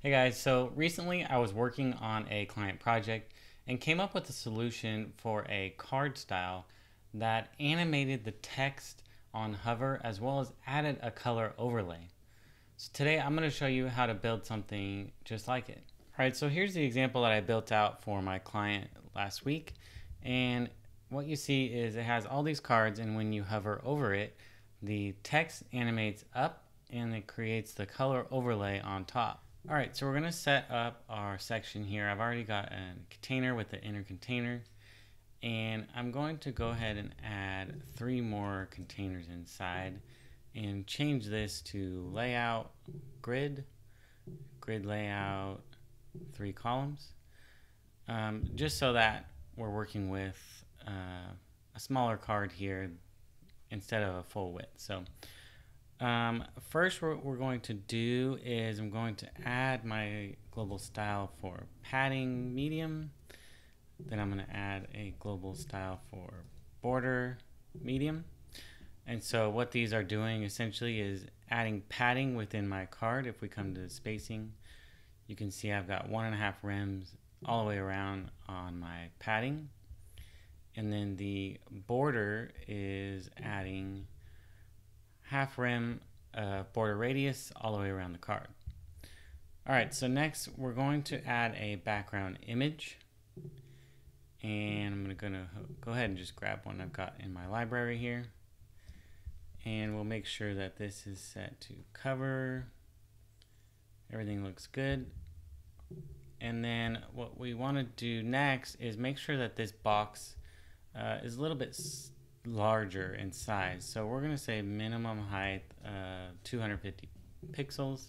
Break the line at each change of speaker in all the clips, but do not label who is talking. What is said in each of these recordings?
Hey guys, so recently I was working on a client project and came up with a solution for a card style that animated the text on hover as well as added a color overlay. So today I'm going to show you how to build something just like it. Alright, so here's the example that I built out for my client last week and what you see is it has all these cards and when you hover over it the text animates up and it creates the color overlay on top. All right, so we're gonna set up our section here. I've already got a container with the inner container and I'm going to go ahead and add three more containers inside and change this to layout grid, grid layout, three columns, um, just so that we're working with uh, a smaller card here instead of a full width. So um, first what we're going to do is I'm going to add my global style for padding medium. Then I'm going to add a global style for border medium. And so what these are doing essentially is adding padding within my card. If we come to the spacing, you can see I've got one and a half rems all the way around on my padding. And then the border is adding half rem, uh, border radius all the way around the card. All right, so next we're going to add a background image. And I'm gonna go ahead and just grab one I've got in my library here. And we'll make sure that this is set to cover. Everything looks good. And then what we want to do next is make sure that this box uh, is a little bit larger in size. So we're going to say minimum height uh, 250 pixels.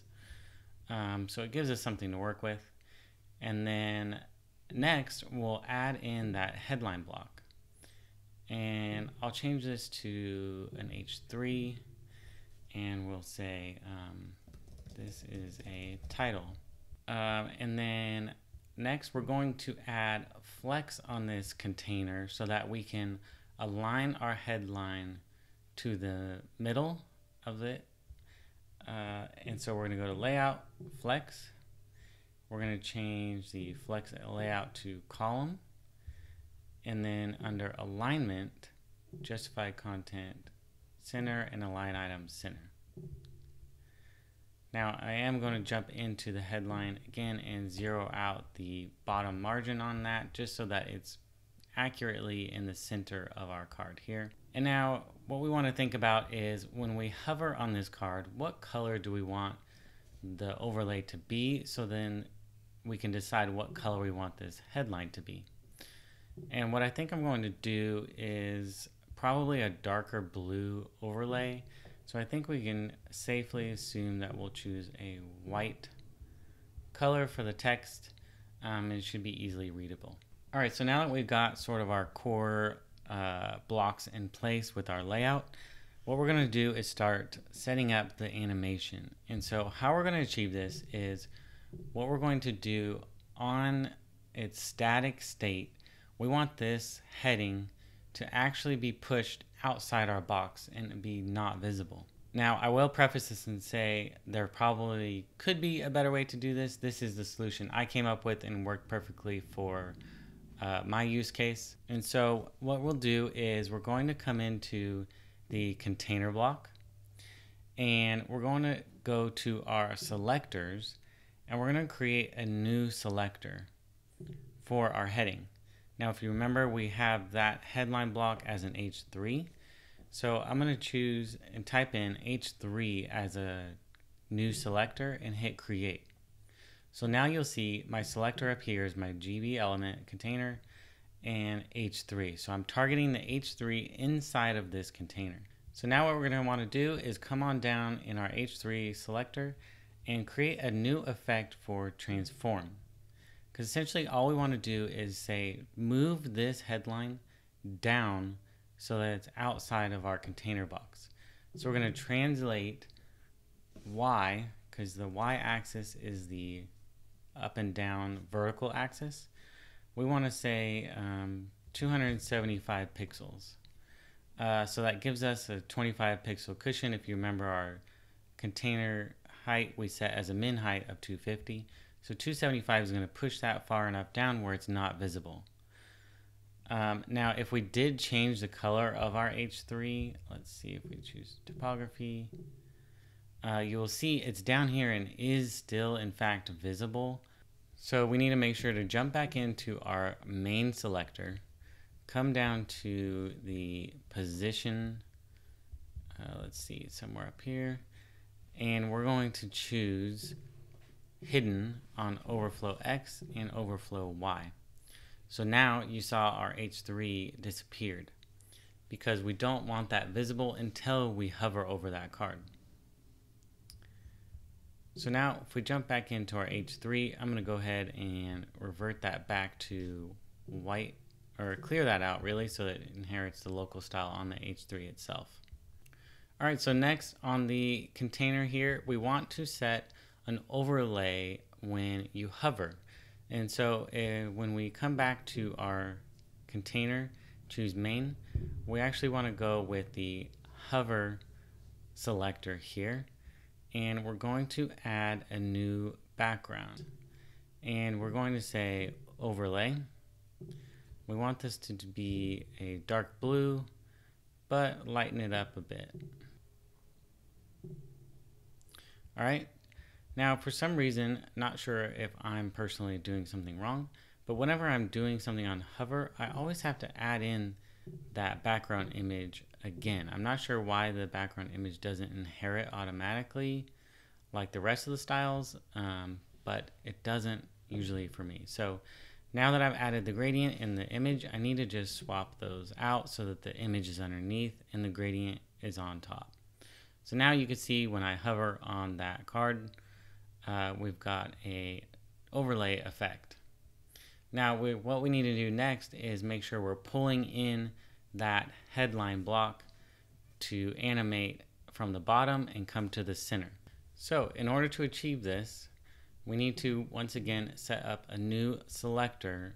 Um, so it gives us something to work with. And then next we'll add in that headline block. And I'll change this to an H3 and we'll say um, this is a title. Um, and then next we're going to add flex on this container so that we can align our headline to the middle of it. Uh, and so we're going to go to layout, flex. We're going to change the flex layout to column. And then under alignment, justify content center and align items center. Now I am going to jump into the headline again and zero out the bottom margin on that just so that it's accurately in the center of our card here. And now what we want to think about is when we hover on this card, what color do we want the overlay to be? So then we can decide what color we want this headline to be. And what I think I'm going to do is probably a darker blue overlay. So I think we can safely assume that we'll choose a white color for the text. Um, it should be easily readable. All right, so now that we've got sort of our core uh, blocks in place with our layout, what we're going to do is start setting up the animation. And so how we're going to achieve this is what we're going to do on its static state, we want this heading to actually be pushed outside our box and be not visible. Now, I will preface this and say there probably could be a better way to do this. This is the solution I came up with and worked perfectly for uh, my use case. And so what we'll do is we're going to come into the container block and we're going to go to our selectors and we're going to create a new selector for our heading. Now, if you remember, we have that headline block as an H3. So I'm going to choose and type in H3 as a new selector and hit create. So now you'll see my selector up here is my GB element container and H3. So I'm targeting the H3 inside of this container. So now what we're going to want to do is come on down in our H3 selector and create a new effect for transform. Because essentially all we want to do is say move this headline down so that it's outside of our container box. So we're going to translate Y because the Y axis is the up and down vertical axis, we want to say um, 275 pixels. Uh, so that gives us a 25 pixel cushion. If you remember our container height we set as a min height of 250. So 275 is going to push that far enough down where it's not visible. Um, now, if we did change the color of our H3, let's see if we choose typography, uh, you will see it's down here and is still in fact visible. So we need to make sure to jump back into our main selector, come down to the position, uh, let's see, somewhere up here, and we're going to choose hidden on overflow X and overflow Y. So now you saw our H3 disappeared because we don't want that visible until we hover over that card. So now if we jump back into our H3, I'm going to go ahead and revert that back to white or clear that out really so that it inherits the local style on the H3 itself. All right, so next on the container here, we want to set an overlay when you hover. And so uh, when we come back to our container, choose main, we actually want to go with the hover selector here. And we're going to add a new background. And we're going to say overlay. We want this to be a dark blue, but lighten it up a bit. All right, now, for some reason, not sure if I'm personally doing something wrong, but whenever I'm doing something on hover, I always have to add in that background image again. I'm not sure why the background image doesn't inherit automatically like the rest of the styles, um, but it doesn't usually for me. So now that I've added the gradient in the image, I need to just swap those out so that the image is underneath and the gradient is on top. So now you can see when I hover on that card, uh, we've got a overlay effect. Now we, what we need to do next is make sure we're pulling in that headline block to animate from the bottom and come to the center. So in order to achieve this, we need to once again set up a new selector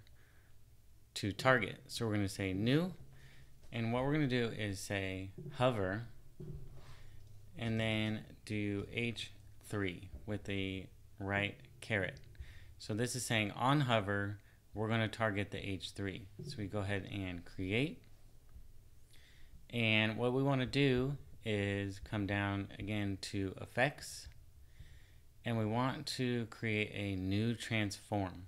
to target. So we're going to say new, and what we're going to do is say hover, and then do H3 with the right caret. So this is saying on hover, we're going to target the H3. So we go ahead and create. And what we want to do is come down again to effects and we want to create a new transform.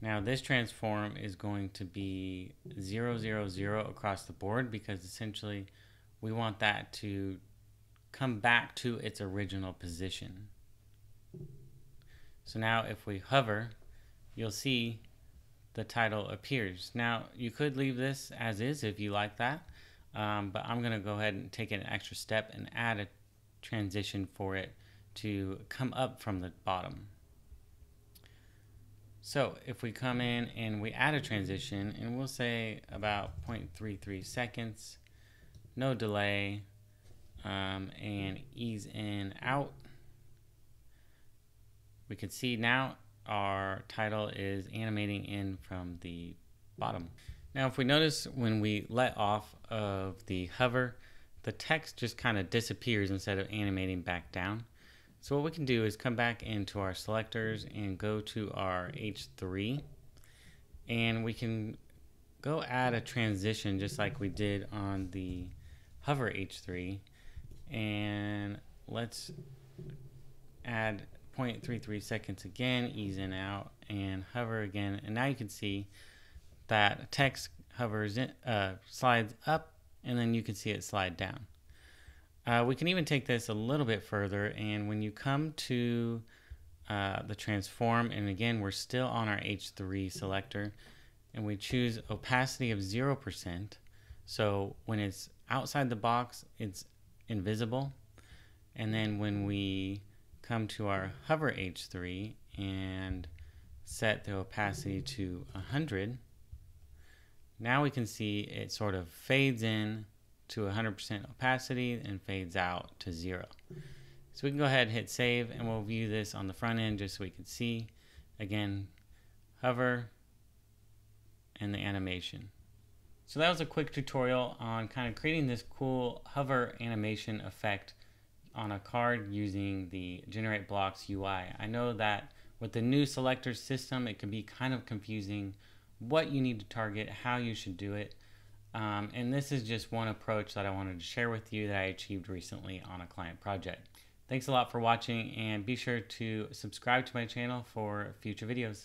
Now this transform is going to be 0, 0, 0 across the board because essentially we want that to come back to its original position. So now if we hover, you'll see the title appears. Now you could leave this as is if you like that, um, but I'm going to go ahead and take an extra step and add a transition for it to come up from the bottom. So if we come in and we add a transition and we'll say about 0.33 seconds, no delay, um, and ease in out we can see now our title is animating in from the bottom. Now if we notice when we let off of the hover, the text just kind of disappears instead of animating back down. So what we can do is come back into our selectors and go to our H3 and we can go add a transition just like we did on the hover H3 and let's add 0.33 seconds again, ease in out, and hover again. And now you can see that text hovers in, uh, slides up, and then you can see it slide down. Uh, we can even take this a little bit further, and when you come to uh, the transform, and again, we're still on our H3 selector, and we choose opacity of 0%. So when it's outside the box, it's invisible. And then when we come to our hover H3 and set the opacity to 100, now we can see it sort of fades in to 100% opacity and fades out to zero. So we can go ahead and hit save and we'll view this on the front end just so we can see. Again, hover and the animation. So that was a quick tutorial on kind of creating this cool hover animation effect on a card using the GenerateBlocks UI. I know that with the new selector system, it can be kind of confusing what you need to target, how you should do it. Um, and this is just one approach that I wanted to share with you that I achieved recently on a client project. Thanks a lot for watching and be sure to subscribe to my channel for future videos.